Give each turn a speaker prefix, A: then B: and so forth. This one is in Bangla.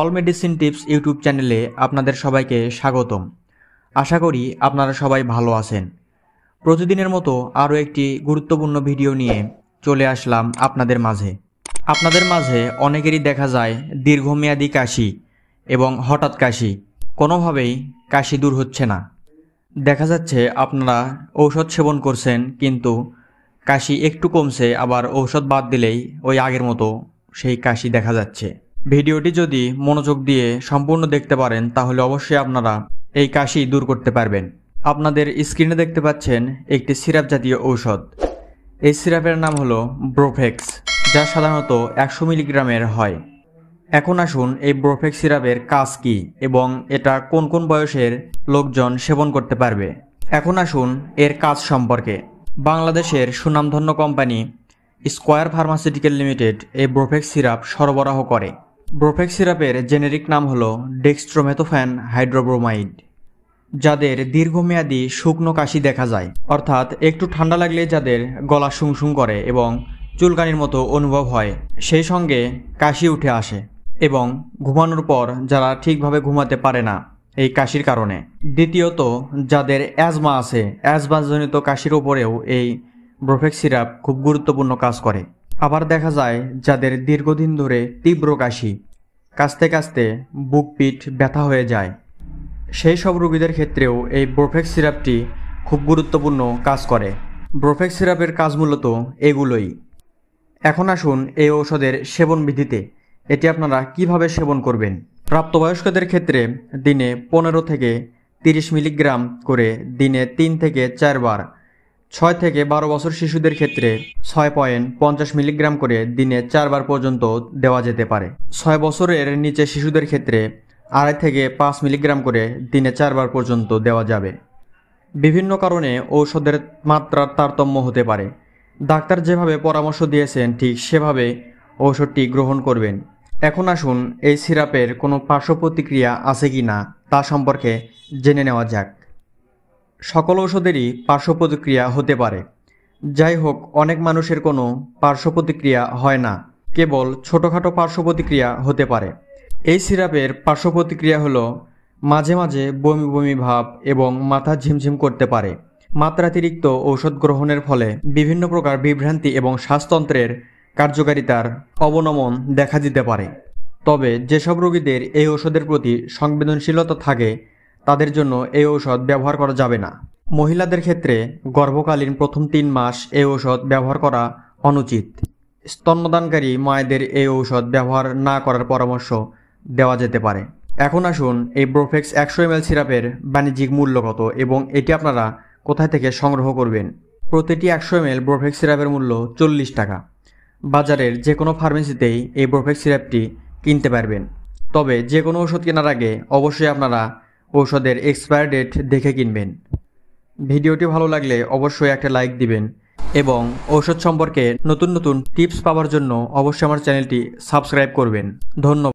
A: অল মেডিসিন টিপস ইউটিউব চ্যানেলে আপনাদের সবাইকে স্বাগতম। আশা করি আপনারা সবাই ভালো আছেন। প্রতিদিনের মতো আরও একটি গুরুত্বপূর্ণ ভিডিও নিয়ে চলে আসলাম আপনাদের মাঝে। আপনাদের মাঝে অনেকেরই দেখা যায় দীর্ঘমেয়াদী কাশি এবং হঠাৎ কাশি। কোনোভাবেই কাশি দূর হচ্ছে না। দেখা যাচ্ছে আপনারা ঔষধ সেবন করছেন, কিন্তু কাশি একটু কমছে, আবার ঔষধ বাদ দিলেই ওই আগের মতো সেই কাশি দেখা যাচ্ছে। ভিডিওটি যদি মনোযোগ দিয়ে সম্পূর্ণ দেখতে পারেন, তাহলে অবশ্যই আপনারা এই কাশি দূর করতে পারবেন। আপনাদের স্ক্রিনে দেখতে পাচ্ছেন একটি সিরাপ জাতীয় ঔষধ। এই সিরাপের নাম হলো ব্রোফেক্স, যা সাধারণত একশো মিলিগ্রামের হয়। এখন আসুন, এই ব্রোফেক্স সিরাপের কাজ কি এবং এটা কোন কোন বয়সের লোকজন সেবন করতে পারবে? এখন আসুন, এর কাজ সম্পর্কে। বাংলাদেশের সুনামধন্য কোম্পানি স্কোয়ার ফার্মাসিউটিক্যাল লিমিটেড এই ব্রোফেক্স সিরাপ সরবরাহ করে। ব্রোফেক্স সিরাপের জেনেরিক নাম হলো ডেক্সট্রোমেথোফ্যান হাইড্রোব্রোমাইড যাদের দীর্ঘমেয়াদী শুকনো কাশি দেখা যায়। অর্থাৎ একটু ঠান্ডা লাগলে যাদের গলা শুংশুং করে এবং চুলকানির মতো অনুভব হয়, সেই সঙ্গে কাশি উঠে আসে এবং ঘুমানোর পর যারা ঠিকভাবে ঘুমাতে পারে না এই কাশির কারণে। দ্বিতীয়ত, যাদের অ্যাজমা আছে, অ্যাজমাজনিত কাশির ওপরেও এই ব্রোফেক্স সিরাপ খুব গুরুত্বপূর্ণ কাজ করে। আবার দেখা যায় যাদের দীর্ঘদিন ধরে তীব্র কাশি। কাশতে কাশতে বুক পিঠ ব্যথা হয়ে যায়। সেই সব রোগীদের ক্ষেত্রেও এই ব্রোফেক্স সিরাপটি খুব গুরুত্বপূর্ণ কাজ করে। ব্রোফেক্স সিরাপের কাজ মূলত এগুলোই। এখন আসুন এই ঔষধের সেবন বিধিতে। এটি আপনারা কীভাবে সেবন করবেন? প্রাপ্তবয়স্কদের ক্ষেত্রে দিনে পনেরো থেকে তিরিশ মিলিগ্রাম করে দিনে তিন থেকে চারবার ছয় থেকে বারো বছর শিশুদের ক্ষেত্রে ছয় পয়েন্ট পঞ্চাশ মিলিগ্রাম করে দিনে চারবার পর্যন্ত দেওয়া যেতে পারে। ছয় বছরের নিচে শিশুদের ক্ষেত্রে আড়াই থেকে পাঁচ মিলিগ্রাম করে দিনে চারবার পর্যন্ত দেওয়া যাবে। বিভিন্ন কারণে ঔষধের মাত্রার তারতম্য হতে পারে। ডাক্তার যেভাবে পরামর্শ দিয়েছেন, ঠিক সেভাবে ঔষধটি গ্রহণ করবেন। এখন আসুন এই সিরাপের কোনো পার্শ্ব প্রতিক্রিয়া আছে কি না তা সম্পর্কে জেনে নেওয়া যাক। সকল ওষুধেরই পার্শ্ব প্রতিক্রিয়া হতে পারে। যাই হোক, অনেক মানুষের কোনো পার্শ্ব প্রতিক্রিয়া হয় না, কেবল ছোটোখাটো পার্শ্ব প্রতিক্রিয়া হতে পারে। এই সিরাপের পার্শ্ব প্রতিক্রিয়া হলো মাঝে মাঝে বমি বমি ভাব এবং মাথা ঝিমঝিম করতে পারে। মাত্রাতিরিক্ত ঔষধ গ্রহণের ফলে বিভিন্ন প্রকার বিভ্রান্তি এবং শ্বাসতন্ত্রের কার্যকারিতার অবনমন দেখা দিতে পারে। তবে যেসব রোগীদের এই ঔষধের প্রতি সংবেদনশীলতা থাকে তাদের জন্য এই ঔষধ ব্যবহার করা যাবে না। মহিলাদের ক্ষেত্রে গর্ভকালীন প্রথম তিন মাস এই ঔষধ ব্যবহার করা অনুচিত। স্তন্যদানকারী মায়েদের এই ঔষধ ব্যবহার না করার পরামর্শ দেওয়া যেতে পারে। এখন আসুন এই ব্রোফেক্স একশো এম সিরাপের বাণিজ্যিক মূল্য কত এবং এটি আপনারা কোথায় থেকে সংগ্রহ করবেন? প্রতিটি একশো এম ব্রোফেক্স সিরাপের মূল্য চল্লিশ টাকা। বাজারের যে কোনো ফার্মেসিতেই এই ব্রোফেক্স সিরাপটি কিনতে পারবেন। তবে যে কোনো ওষুধ কেনার আগে অবশ্যই আপনারা ঔষধের এক্সপায়ার ডেট দেখে কিনবেন। ভিডিওটি ভালো লাগলে অবশ্যই একটা লাইক দিবেন এবং ঔষধ সম্পর্কে নতুন নতুন টিপস পাওয়ার জন্য অবশ্যই আমার চ্যানেলটি সাবস্ক্রাইব করবেন। ধন্যবাদ।